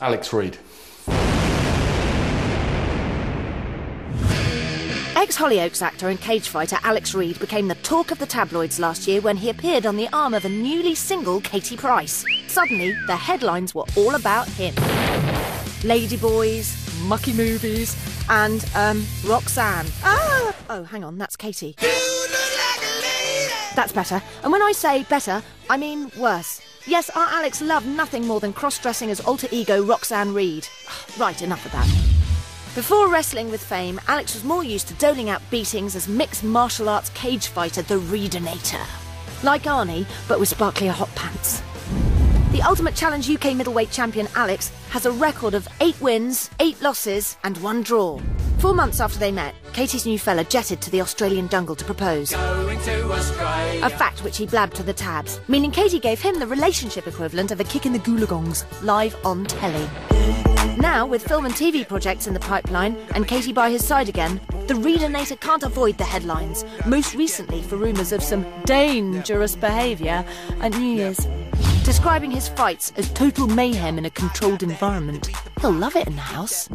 Alex Reid. Ex Hollyoaks actor and cage fighter Alex Reid became the talk of the tabloids last year when he appeared on the arm of a newly single Katie Price. Suddenly, the headlines were all about him Ladyboys, mucky movies, and, um, Roxanne. Ah! Oh, hang on, that's Katie. That's better. And when I say better, I mean worse. Yes, our Alex loved nothing more than cross dressing as alter ego Roxanne Reid. Right, enough of that. Before wrestling with fame, Alex was more used to doling out beatings as mixed martial arts cage fighter the Reidinator. Like Arnie, but with sparklier hot pants. The Ultimate Challenge UK middleweight champion Alex has a record of eight wins, eight losses, and one draw. Four months after they met, Katie's new fella jetted to the Australian jungle to propose. A fact which he blabbed to the tabs, meaning Katie gave him the relationship equivalent of a kick in the goolagongs, live on telly. Now, with film and TV projects in the pipeline and Katie by his side again, the Reidinator can't avoid the headlines, most recently for rumours of some dangerous behaviour at New Year's. Describing his fights as total mayhem in a controlled environment. He'll love it in the house.